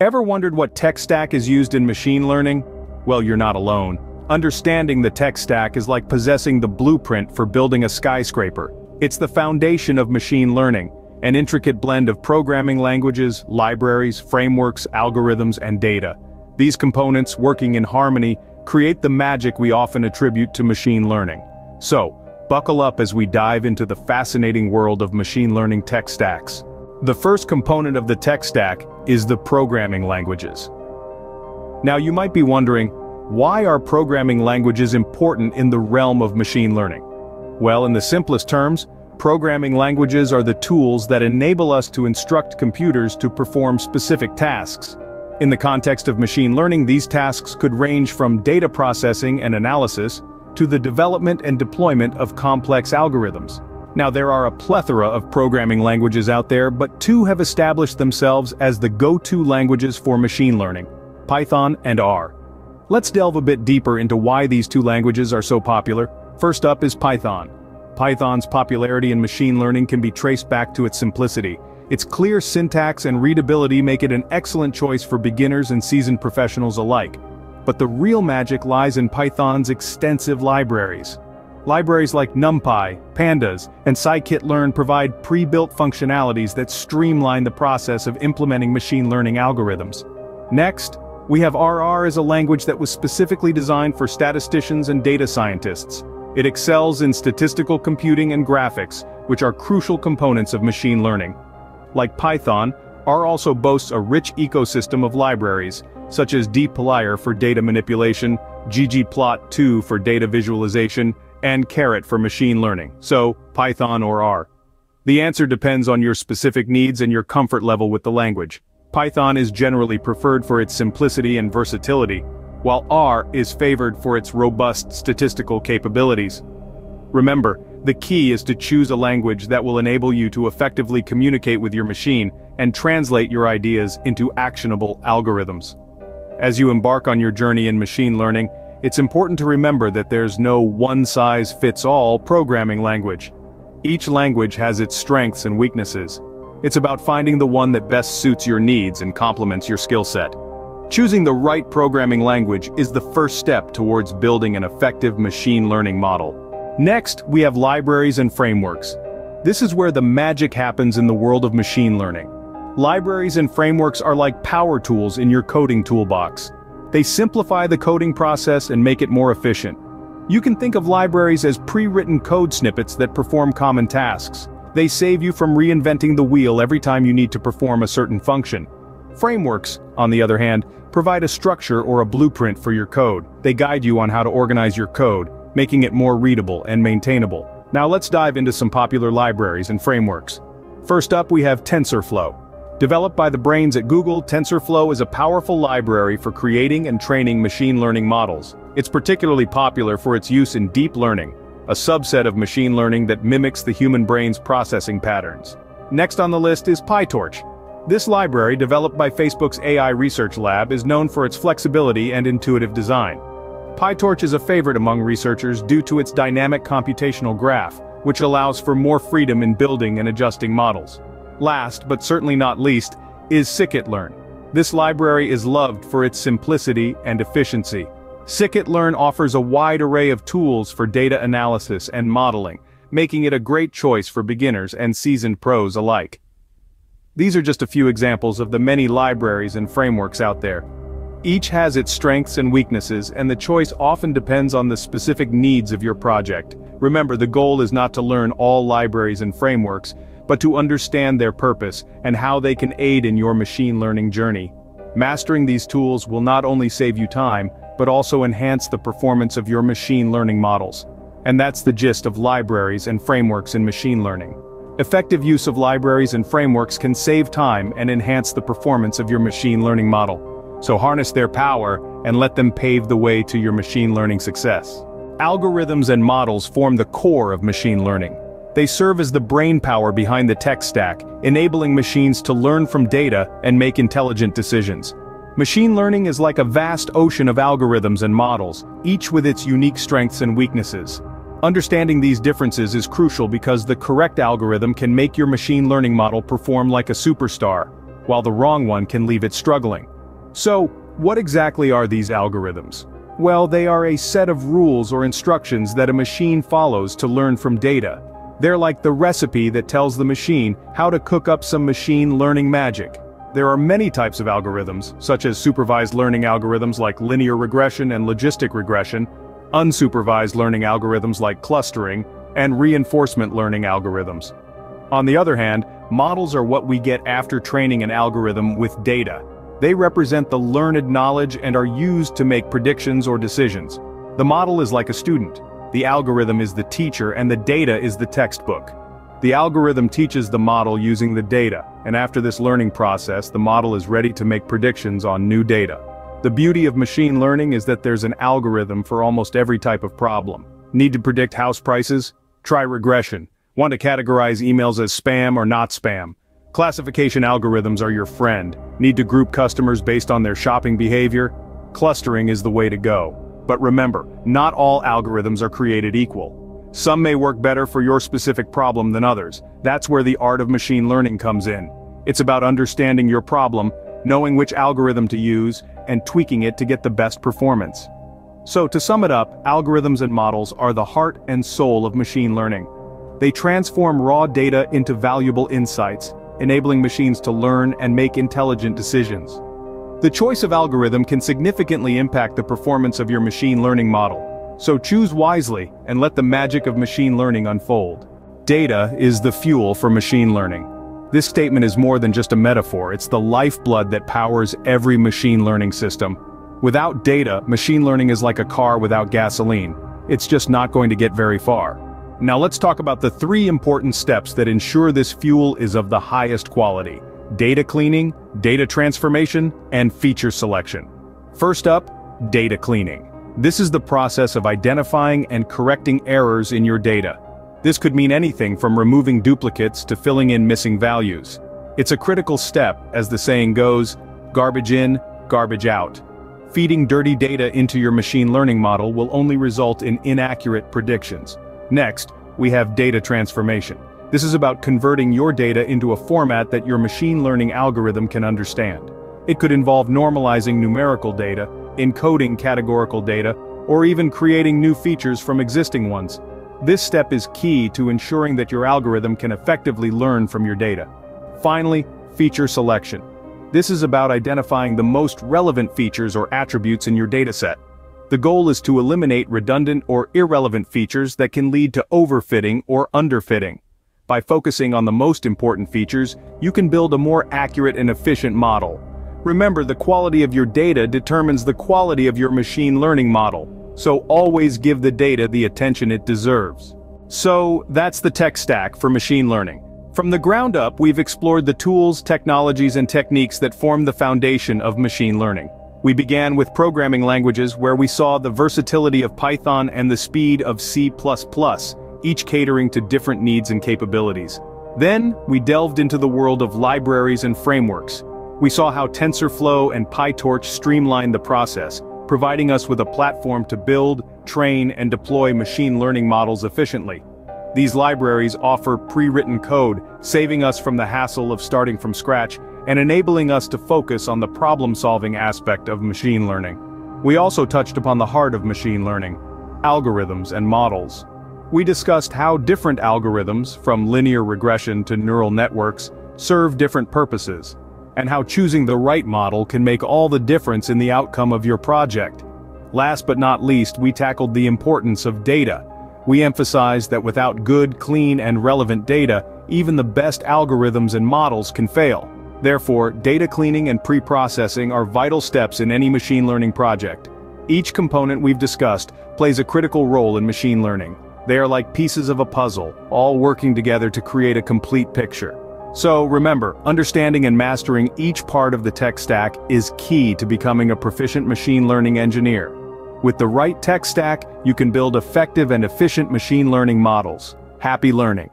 Ever wondered what tech stack is used in machine learning? Well, you're not alone. Understanding the tech stack is like possessing the blueprint for building a skyscraper. It's the foundation of machine learning, an intricate blend of programming languages, libraries, frameworks, algorithms, and data. These components, working in harmony, create the magic we often attribute to machine learning. So, buckle up as we dive into the fascinating world of machine learning tech stacks. The first component of the tech stack is the programming languages. Now you might be wondering, why are programming languages important in the realm of machine learning? Well, in the simplest terms, programming languages are the tools that enable us to instruct computers to perform specific tasks. In the context of machine learning these tasks could range from data processing and analysis, to the development and deployment of complex algorithms. Now there are a plethora of programming languages out there but two have established themselves as the go-to languages for machine learning, Python and R. Let's delve a bit deeper into why these two languages are so popular. First up is Python. Python's popularity in machine learning can be traced back to its simplicity. Its clear syntax and readability make it an excellent choice for beginners and seasoned professionals alike. But the real magic lies in Python's extensive libraries. Libraries like NumPy, Pandas, and scikit-learn provide pre-built functionalities that streamline the process of implementing machine learning algorithms. Next, we have RR as a language that was specifically designed for statisticians and data scientists. It excels in statistical computing and graphics, which are crucial components of machine learning. Like Python, R also boasts a rich ecosystem of libraries, such as dplyr for data manipulation, ggplot2 for data visualization, and caret for machine learning, so Python or R. The answer depends on your specific needs and your comfort level with the language. Python is generally preferred for its simplicity and versatility, while R is favored for its robust statistical capabilities. Remember, the key is to choose a language that will enable you to effectively communicate with your machine and translate your ideas into actionable algorithms. As you embark on your journey in machine learning, it's important to remember that there's no one-size-fits-all programming language. Each language has its strengths and weaknesses. It's about finding the one that best suits your needs and complements your skill set. Choosing the right programming language is the first step towards building an effective machine learning model. Next, we have libraries and frameworks. This is where the magic happens in the world of machine learning. Libraries and frameworks are like power tools in your coding toolbox. They simplify the coding process and make it more efficient. You can think of libraries as pre-written code snippets that perform common tasks. They save you from reinventing the wheel every time you need to perform a certain function. Frameworks, on the other hand, provide a structure or a blueprint for your code. They guide you on how to organize your code, making it more readable and maintainable. Now let's dive into some popular libraries and frameworks. First up we have TensorFlow. Developed by the brains at Google, TensorFlow is a powerful library for creating and training machine learning models. It's particularly popular for its use in deep learning, a subset of machine learning that mimics the human brain's processing patterns. Next on the list is PyTorch. This library, developed by Facebook's AI Research Lab, is known for its flexibility and intuitive design. PyTorch is a favorite among researchers due to its dynamic computational graph, which allows for more freedom in building and adjusting models. Last, but certainly not least, is scikit-learn. This library is loved for its simplicity and efficiency. Scikit-learn offers a wide array of tools for data analysis and modeling, making it a great choice for beginners and seasoned pros alike. These are just a few examples of the many libraries and frameworks out there. Each has its strengths and weaknesses and the choice often depends on the specific needs of your project. Remember the goal is not to learn all libraries and frameworks, but to understand their purpose and how they can aid in your machine learning journey. Mastering these tools will not only save you time, but also enhance the performance of your machine learning models. And that's the gist of libraries and frameworks in machine learning. Effective use of libraries and frameworks can save time and enhance the performance of your machine learning model. So harness their power and let them pave the way to your machine learning success. Algorithms and models form the core of machine learning. They serve as the brain power behind the tech stack, enabling machines to learn from data and make intelligent decisions. Machine learning is like a vast ocean of algorithms and models, each with its unique strengths and weaknesses. Understanding these differences is crucial because the correct algorithm can make your machine learning model perform like a superstar. while the wrong one can leave it struggling. So, what exactly are these algorithms? Well, they are a set of rules or instructions that a machine follows to learn from data. They're like the recipe that tells the machine how to cook up some machine learning magic. There are many types of algorithms, such as supervised learning algorithms like linear regression and logistic regression, unsupervised learning algorithms like clustering, and reinforcement learning algorithms. On the other hand, models are what we get after training an algorithm with data. They represent the learned knowledge and are used to make predictions or decisions. The model is like a student. The algorithm is the teacher and the data is the textbook. The algorithm teaches the model using the data, and after this learning process the model is ready to make predictions on new data. The beauty of machine learning is that there's an algorithm for almost every type of problem. Need to predict house prices? Try regression. Want to categorize emails as spam or not spam? Classification algorithms are your friend. Need to group customers based on their shopping behavior? Clustering is the way to go. But remember, not all algorithms are created equal. Some may work better for your specific problem than others. That's where the art of machine learning comes in. It's about understanding your problem, knowing which algorithm to use, and tweaking it to get the best performance. So to sum it up, algorithms and models are the heart and soul of machine learning. They transform raw data into valuable insights, enabling machines to learn and make intelligent decisions. The choice of algorithm can significantly impact the performance of your machine learning model. So choose wisely and let the magic of machine learning unfold. Data is the fuel for machine learning. This statement is more than just a metaphor, it's the lifeblood that powers every machine learning system. Without data, machine learning is like a car without gasoline. It's just not going to get very far. Now let's talk about the three important steps that ensure this fuel is of the highest quality data cleaning, data transformation, and feature selection. First up, data cleaning. This is the process of identifying and correcting errors in your data. This could mean anything from removing duplicates to filling in missing values. It's a critical step, as the saying goes, garbage in, garbage out. Feeding dirty data into your machine learning model will only result in inaccurate predictions. Next, we have data transformation. This is about converting your data into a format that your machine learning algorithm can understand. It could involve normalizing numerical data, encoding categorical data, or even creating new features from existing ones. This step is key to ensuring that your algorithm can effectively learn from your data. Finally, feature selection. This is about identifying the most relevant features or attributes in your dataset. The goal is to eliminate redundant or irrelevant features that can lead to overfitting or underfitting. By focusing on the most important features, you can build a more accurate and efficient model. Remember the quality of your data determines the quality of your machine learning model, so always give the data the attention it deserves. So, that's the tech stack for machine learning. From the ground up we've explored the tools, technologies and techniques that form the foundation of machine learning. We began with programming languages where we saw the versatility of Python and the speed of C++, each catering to different needs and capabilities. Then, we delved into the world of libraries and frameworks. We saw how TensorFlow and PyTorch streamlined the process, providing us with a platform to build, train, and deploy machine learning models efficiently. These libraries offer pre-written code, saving us from the hassle of starting from scratch and enabling us to focus on the problem-solving aspect of machine learning. We also touched upon the heart of machine learning, algorithms and models. We discussed how different algorithms, from linear regression to neural networks, serve different purposes, and how choosing the right model can make all the difference in the outcome of your project. Last but not least we tackled the importance of data. We emphasized that without good, clean and relevant data, even the best algorithms and models can fail. Therefore, data cleaning and pre-processing are vital steps in any machine learning project. Each component we've discussed plays a critical role in machine learning. They are like pieces of a puzzle, all working together to create a complete picture. So remember, understanding and mastering each part of the tech stack is key to becoming a proficient machine learning engineer. With the right tech stack, you can build effective and efficient machine learning models. Happy learning!